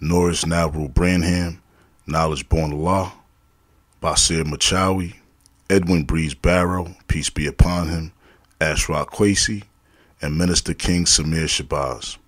Norris Navru Branham, Knowledge Born Allah, Basir Machawi, Edwin Breeze Barrow, peace be upon him, Ashraf Quasi, and Minister King Samir Shabazz.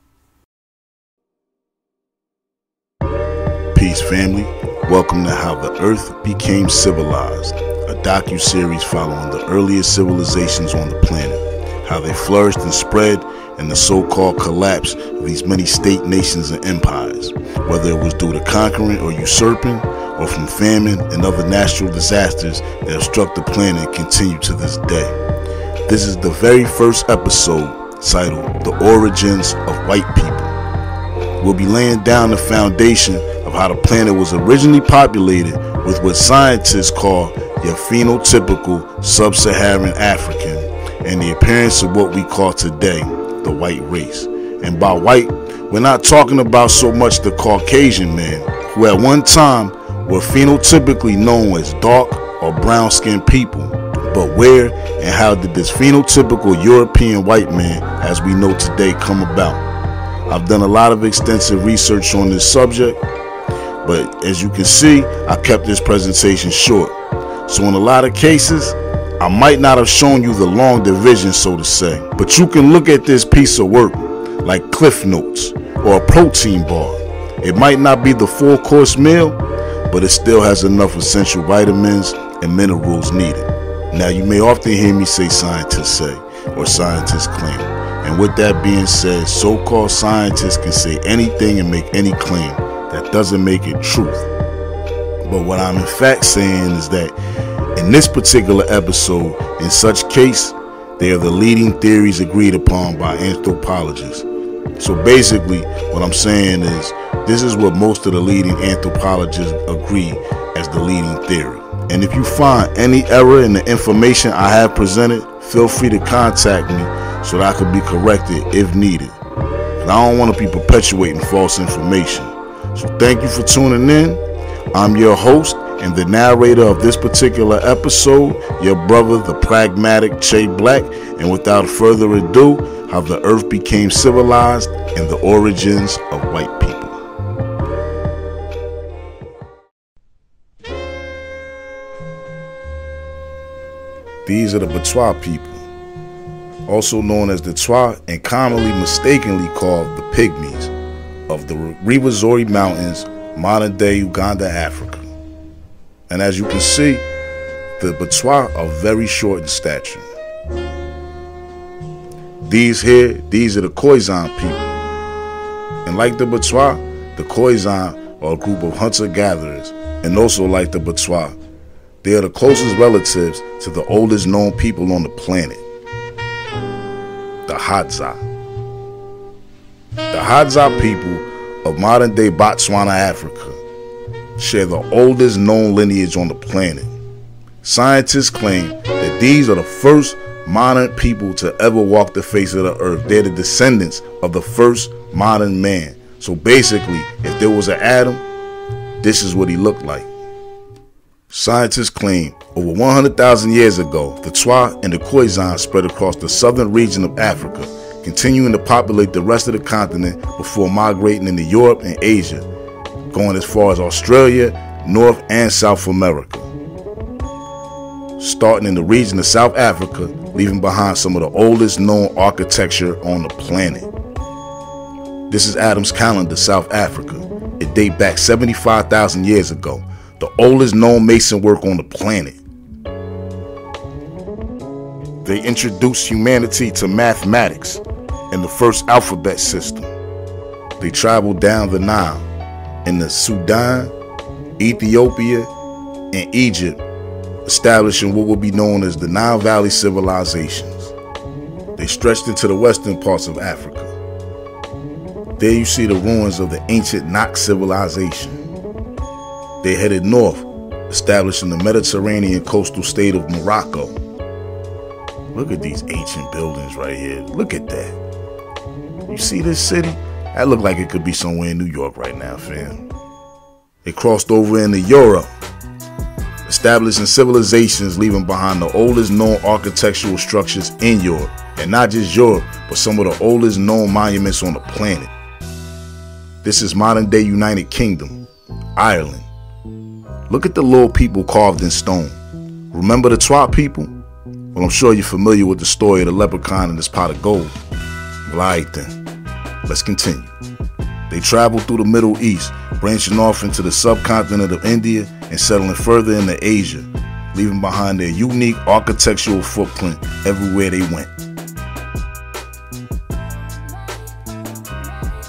Peace, family. Welcome to How the Earth Became Civilized, a docu-series following the earliest civilizations on the planet, how they flourished and spread, and the so-called collapse of these many state nations and empires, whether it was due to conquering or usurping, or from famine and other natural disasters that have struck the planet and continue to this day. This is the very first episode titled The Origins of White People. We'll be laying down the foundation of how the planet was originally populated with what scientists call your phenotypical sub-Saharan African and the appearance of what we call today the white race. And by white, we're not talking about so much the Caucasian man, who at one time were phenotypically known as dark or brown skinned people. But where and how did this phenotypical European white man, as we know today, come about? I've done a lot of extensive research on this subject, but as you can see, I kept this presentation short. So, in a lot of cases, I might not have shown you the long division, so to say, but you can look at this piece of work like Cliff Notes or a protein bar. It might not be the full course meal, but it still has enough essential vitamins and minerals needed. Now, you may often hear me say scientists say or scientists claim. And with that being said, so called scientists can say anything and make any claim that doesn't make it truth. But what I'm in fact saying is that in this particular episode, in such case, they are the leading theories agreed upon by anthropologists. So basically, what I'm saying is this is what most of the leading anthropologists agree as the leading theory. And if you find any error in the information I have presented, feel free to contact me so that I can be corrected if needed. And I don't want to be perpetuating false information. So thank you for tuning in. I'm your host and the narrator of this particular episode, your brother, the pragmatic Che Blak. And without further ado, how the earth became civilized and the origins of white people. These are the Batwa people, also known as the Twa and commonly mistakenly called the Pygmies of the Rwenzori Mountains, modern day Uganda, Africa. And as you can see, the Batwa are very short in stature. These here, these are the Khoisan people. And like the Batwa, the Khoisan are a group of hunter-gatherers. And also like the Batwa, they are the closest relatives to the oldest known people on the planet, the Hadza. The Hadza people of modern-day Botswana, Africa, share the oldest known lineage on the planet. Scientists claim that these are the first modern people to ever walk the face of the earth. They're the descendants of the first modern man. So basically, if there was an Adam, this is what he looked like. Scientists claim over 100,000 years ago, the Twa and the Khoisan spread across the southern region of Africa, continuing to populate the rest of the continent before migrating into Europe and Asia, going as far as Australia, North and South America. Starting in the region of South Africa, leaving behind some of the oldest known architecture on the planet. This is Adam's calendar, South Africa. It dates back 75,000 years ago, the oldest known mason work on the planet. They introduced humanity to mathematics and the first alphabet system. They traveled down the Nile in the Sudan, Ethiopia, and Egypt, establishing what would be known as the Nile Valley civilizations. They stretched into the western parts of Africa. There you see the ruins of the ancient Nok civilization. They headed north, establishing the Mediterranean coastal state of Morocco. Look at these ancient buildings right here. Look at that. You see this city? That look like it could be somewhere in New York right now, fam. They crossed over into Europe, establishing civilizations leaving behind the oldest known architectural structures in Europe. And not just Europe, but some of the oldest known monuments on the planet. This is modern day United Kingdom, Ireland. Look at the little people carved in stone. Remember the Twa people? Well, I'm sure you're familiar with the story of the leprechaun and his pot of gold. Well, then. Let's continue. They traveled through the Middle East, branching off into the subcontinent of India and settling further into Asia, leaving behind their unique architectural footprint everywhere they went.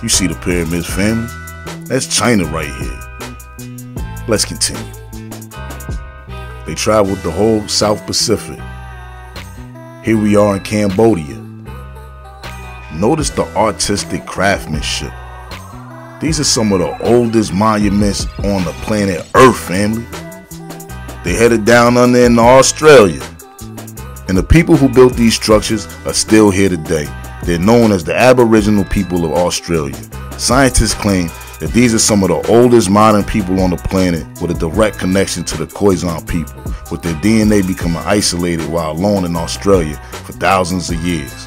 You see the pyramids, family? That's China right here. Let's continue. They traveled the whole South Pacific. Here we are in Cambodia. Notice the artistic craftsmanship. These are some of the oldest monuments on the planet Earth, family. They headed down under in Australia. And the people who built these structures are still here today. They're known as the Aboriginal people of Australia. Scientists claim that these are some of the oldest modern people on the planet with a direct connection to the Khoisan people, with their DNA becoming isolated while alone in Australia for thousands of years.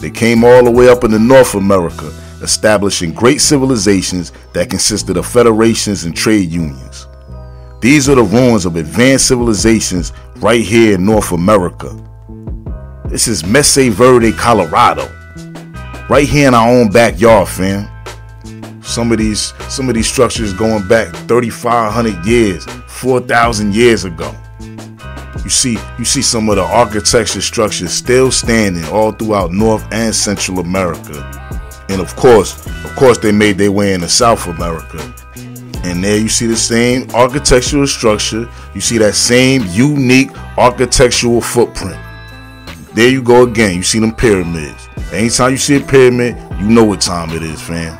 They came all the way up into North America, establishing great civilizations that consisted of federations and trade unions. These are the ruins of advanced civilizations right here in North America. This is Mesa Verde, Colorado right here in our own backyard, fam. Some of these some of these structures going back 3,500 years, 4,000 years ago. You see, you see some of the architecture structures still standing all throughout North and Central America. And of course, of course they made their way into South America. And there you see the same architectural structure. You see that same unique architectural footprint. There you go again. You see them pyramids. Anytime you see a pyramid, you know what time it is, fam.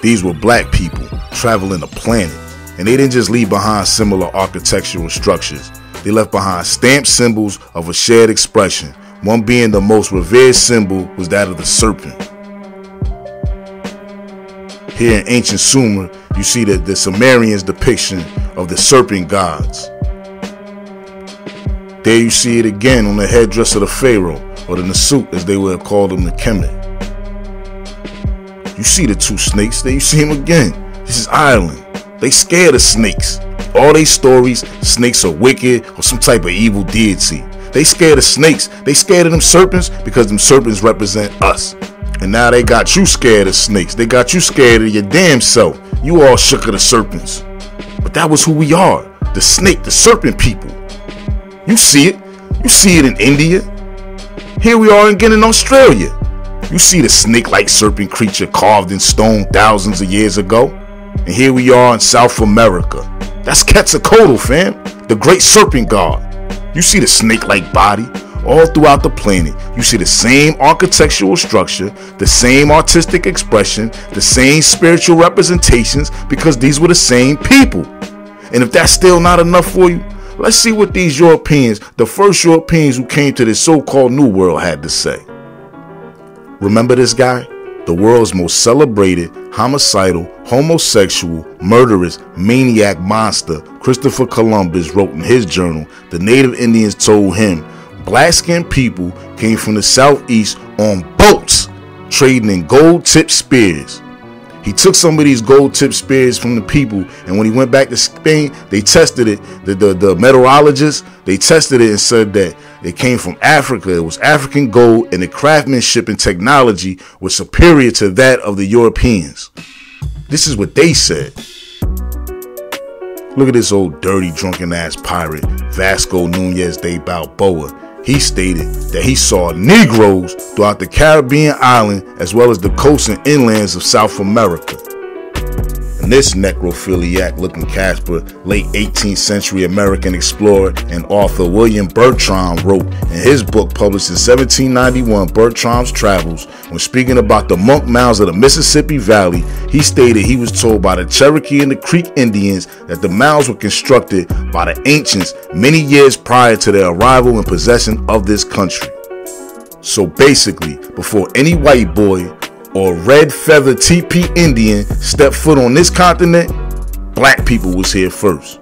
These were black people traveling the planet, and they didn't just leave behind similar architectural structures. They left behind stamped symbols of a shared expression. One being the most revered symbol was that of the serpent. Here in ancient Sumer, you see the, the Sumerians' depiction of the serpent gods. There you see it again on the headdress of the Pharaoh, or in the Nasut as they would have called him the Kemet. You see the two snakes, there you see them again. This is Ireland. They scared of snakes. All they stories, snakes are wicked or some type of evil deity. They scared of snakes. They scared of them serpents because them serpents represent us. And now they got you scared of snakes. They got you scared of your damn self. You all shook of the serpents. But that was who we are. The snake, the serpent people. You see it. You see it in India. Here we are again in Australia. You see the snake-like serpent creature carved in stone thousands of years ago. And here we are in South America. That's Quetzalcoatl, fam. The great serpent god. You see the snake-like body all throughout the planet. You see the same architectural structure, the same artistic expression, the same spiritual representations because these were the same people. And if that's still not enough for you, Let's see what these Europeans, the first Europeans who came to this so called New World, had to say. Remember this guy? The world's most celebrated, homicidal, homosexual, murderous, maniac monster, Christopher Columbus wrote in his journal the native Indians told him black skinned people came from the southeast on boats trading in gold tipped spears. He took some of these gold tip spears from the people, and when he went back to Spain, they tested it. The, the, the metallurgists, they tested it and said that it came from Africa. It was African gold, and the craftsmanship and technology was superior to that of the Europeans. This is what they said. Look at this old dirty, drunken ass pirate, Vasco Nunez de Balboa he stated that he saw Negroes throughout the Caribbean island as well as the coasts and inlands of South America. This necrophiliac looking Casper, late 18th century American explorer and author William Bartram wrote in his book published in 1791, Bartram's Travels, when speaking about the monk mounds of the Mississippi Valley, he stated he was told by the Cherokee and the Creek Indians that the mounds were constructed by the ancients many years prior to their arrival and possession of this country. So basically, before any white boy or red feather TP Indian stepped foot on this continent, black people was here first,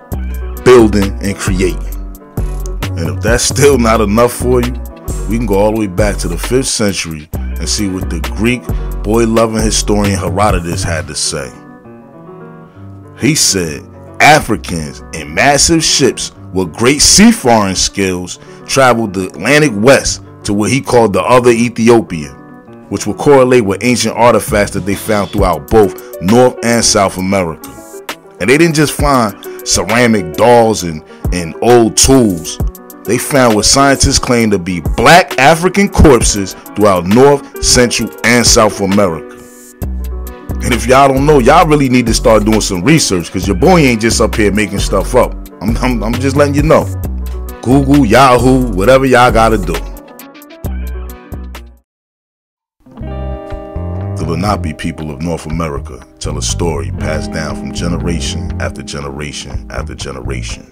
building and creating. And if that's still not enough for you, we can go all the way back to the 5th century and see what the Greek boy loving historian Herodotus had to say. He said Africans in massive ships with great seafaring skills traveled the Atlantic West to what he called the other Ethiopia, which would correlate with ancient artifacts that they found throughout both North and South America. And they didn't just find ceramic dolls and, and old tools. They found what scientists claim to be black African corpses throughout North, Central, and South America. And if y'all don't know, y'all really need to start doing some research because your boy ain't just up here making stuff up. I'm, I'm, I'm just letting you know. Google, Yahoo, whatever y'all gotta do. The Lenape people of North America tell a story passed down from generation after generation after generation.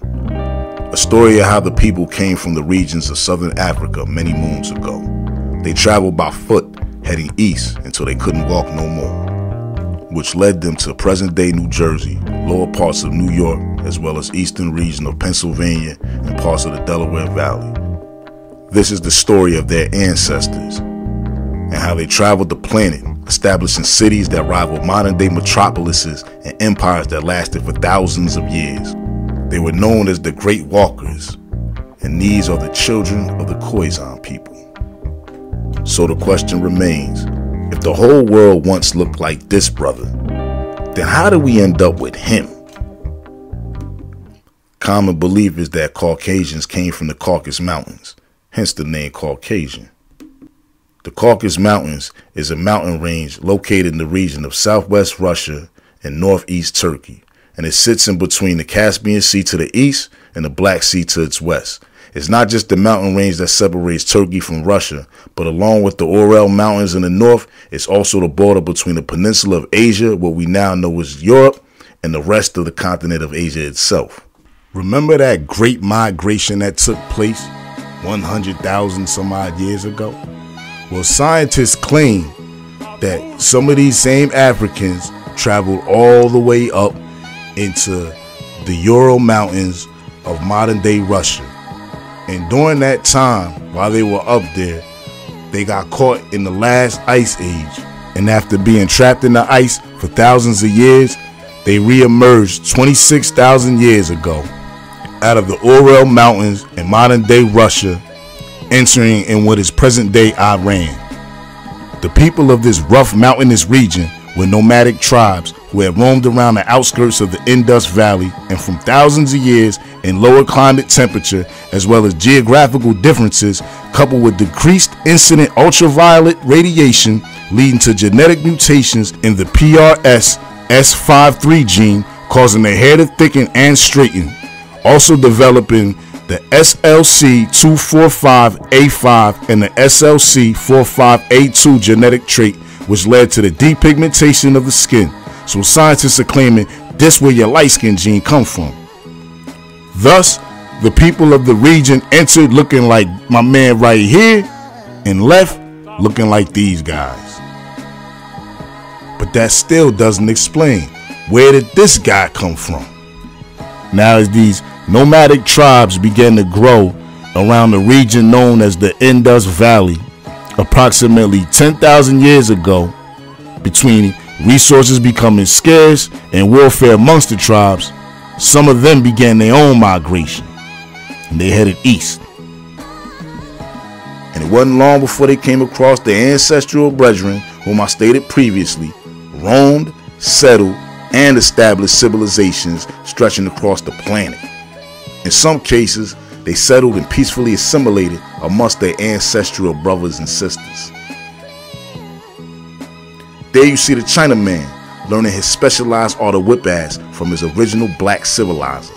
A story of how the people came from the regions of southern Africa many moons ago. They traveled by foot, heading east until they couldn't walk no more which led them to present day New Jersey, lower parts of New York, as well as eastern region of Pennsylvania and parts of the Delaware Valley. This is the story of their ancestors and how they traveled the planet, establishing cities that rival modern day metropolises and empires that lasted for thousands of years. They were known as the Great Walkers, and these are the children of the Khoisan people. So the question remains if the whole world once looked like this brother, then how do we end up with him? Common belief is that Caucasians came from the Caucasus Mountains, hence the name Caucasian. The Caucasus Mountains is a mountain range located in the region of southwest Russia and northeast Turkey, and it sits in between the Caspian Sea to the east and the Black Sea to its west. It's not just the mountain range that separates Turkey from Russia, but along with the Ural Mountains in the north, it's also the border between the peninsula of Asia, what we now know as Europe, and the rest of the continent of Asia itself. Remember that great migration that took place 100,000 some odd years ago? Well, scientists claim that some of these same Africans traveled all the way up into the Ural Mountains of modern day Russia and during that time, while they were up there, they got caught in the last ice age. And after being trapped in the ice for thousands of years, they reemerged 26,000 years ago out of the Ural Mountains in modern day Russia, entering in what is present day Iran. The people of this rough mountainous region were nomadic tribes who had roamed around the outskirts of the Indus Valley and from thousands of years in lower climate temperature as well as geographical differences coupled with decreased incident ultraviolet radiation leading to genetic mutations in the PRS S53 gene causing the hair to thicken and straighten, also developing the SLC245A5 and the SLC45A2 genetic trait which led to the depigmentation of the skin. So scientists are claiming this where your light skin gene come from. Thus, the people of the region entered looking like my man right here and left looking like these guys. But that still doesn't explain where did this guy come from? Now as these nomadic tribes began to grow around the region known as the Indus Valley, approximately 10,000 years ago, between resources becoming scarce and warfare amongst the tribes, some of them began their own migration and they headed east. And it wasn't long before they came across their ancestral brethren, whom I stated previously, roamed, settled, and established civilizations stretching across the planet. In some cases, they settled and peacefully assimilated amongst their ancestral brothers and sisters. There you see the Chinaman learning his specialized art of whip ass from his original black civilizer.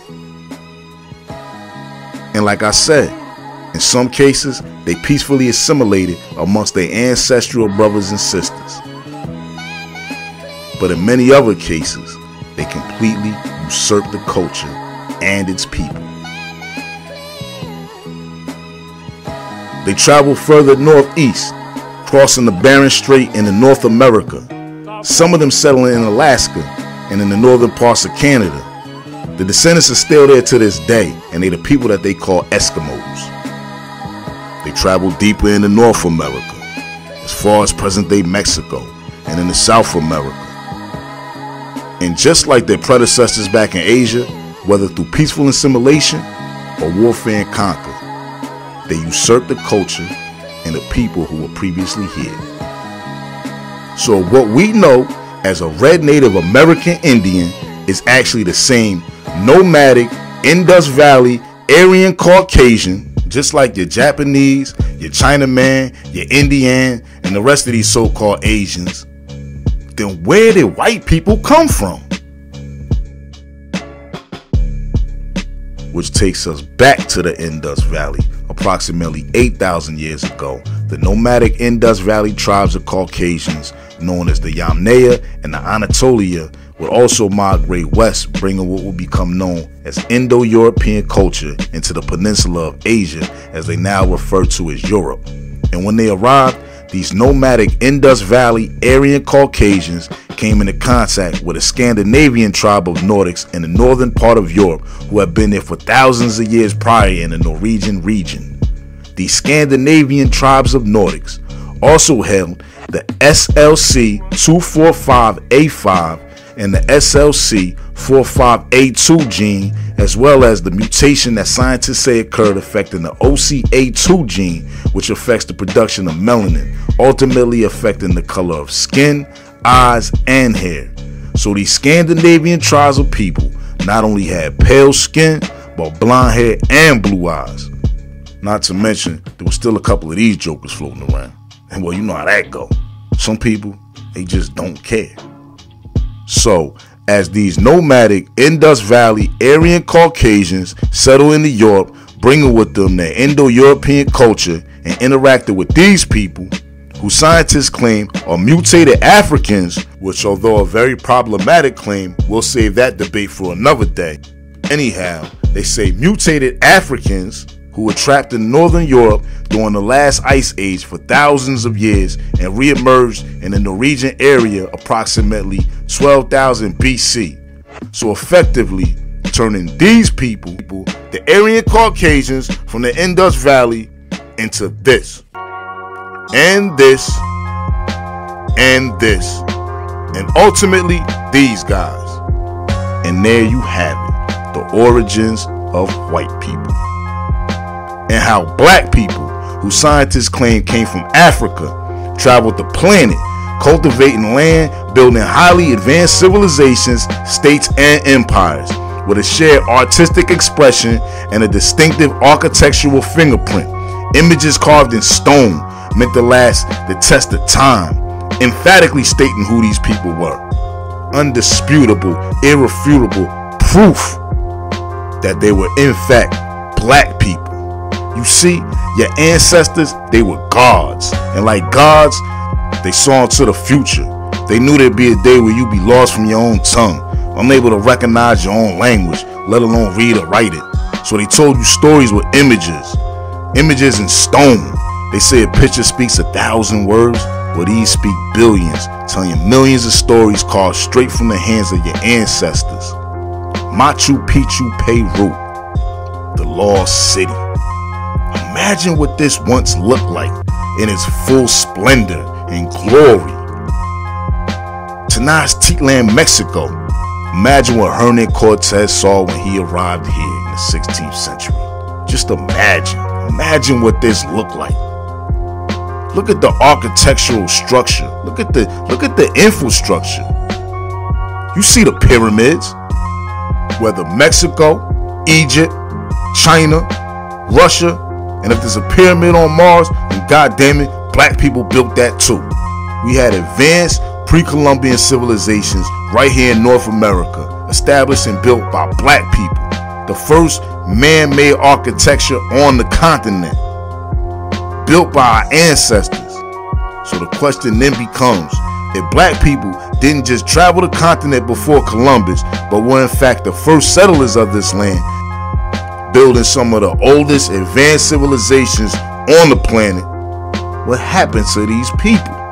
And like I said, in some cases, they peacefully assimilated amongst their ancestral brothers and sisters. But in many other cases, they completely usurped the culture and its people. They traveled further northeast, crossing the Bering Strait into North America. Some of them settling in Alaska and in the northern parts of Canada. The descendants are still there to this day, and they're the people that they call Eskimos. They traveled deeper into North America, as far as present day Mexico and in the South America. And just like their predecessors back in Asia, whether through peaceful assimilation or warfare and conquer, they usurped the culture and the people who were previously here. So what we know as a red Native American Indian is actually the same nomadic Indus Valley Aryan Caucasian, just like your Japanese, your Chinaman, your Indian, and the rest of these so-called Asians, then where did white people come from? Which takes us back to the Indus Valley, approximately 8,000 years ago. The nomadic Indus Valley tribes of Caucasians, known as the Yamnaya and the Anatolia, would also migrate west, bringing what would become known as Indo European culture into the peninsula of Asia, as they now refer to as Europe. And when they arrived, these nomadic Indus Valley Aryan Caucasians came into contact with a Scandinavian tribe of Nordics in the northern part of Europe who had been there for thousands of years prior in the Norwegian region. These Scandinavian tribes of Nordics also held the SLC 245A5 and the SLC 45A2 gene, as well as the mutation that scientists say occurred affecting the OCA2 gene, which affects the production of melanin, ultimately affecting the color of skin, eyes, and hair. So these Scandinavian tribes of people not only had pale skin, but blonde hair and blue eyes. Not to mention, there was still a couple of these jokers floating around. And well, you know how that go. Some people, they just don't care. So, as these nomadic Indus Valley Aryan Caucasians settle into Europe, bringing with them their Indo European culture and interacted with these people, who scientists claim are mutated Africans, which, although a very problematic claim, we'll save that debate for another day. Anyhow, they say mutated Africans who were trapped in northern Europe during the last ice age for thousands of years and reemerged in the Norwegian area approximately 12,000 BC. So effectively, turning these people, the Aryan Caucasians from the Indus Valley, into this, and this, and this, and ultimately these guys. And there you have it, the origins of white people and how black people, who scientists claim came from Africa, traveled the planet, cultivating land, building highly advanced civilizations, states, and empires with a shared artistic expression and a distinctive architectural fingerprint. Images carved in stone meant to last the test of time, emphatically stating who these people were. Undisputable, irrefutable proof that they were, in fact, black people. You see, your ancestors, they were gods. And like gods, they saw into the future. They knew there'd be a day where you'd be lost from your own tongue, unable to recognize your own language, let alone read or write it. So they told you stories with images, images in stone. They say a picture speaks a thousand words, but these speak billions, telling millions of stories carved straight from the hands of your ancestors. Machu Picchu, Peru, the lost city. Imagine what this once looked like in its full splendor and glory. Tenochtitlan, Mexico. Imagine what Hernan Cortez saw when he arrived here in the 16th century. Just imagine. Imagine what this looked like. Look at the architectural structure. Look at the look at the infrastructure. You see the pyramids. Whether Mexico, Egypt, China, Russia, and if there's a pyramid on Mars, then goddamn it, black people built that too. We had advanced pre-Columbian civilizations right here in North America, established and built by black people. The first man-made architecture on the continent, built by our ancestors. So the question then becomes, if black people didn't just travel the continent before Columbus, but were in fact the first settlers of this land, building some of the oldest advanced civilizations on the planet, what happened to these people?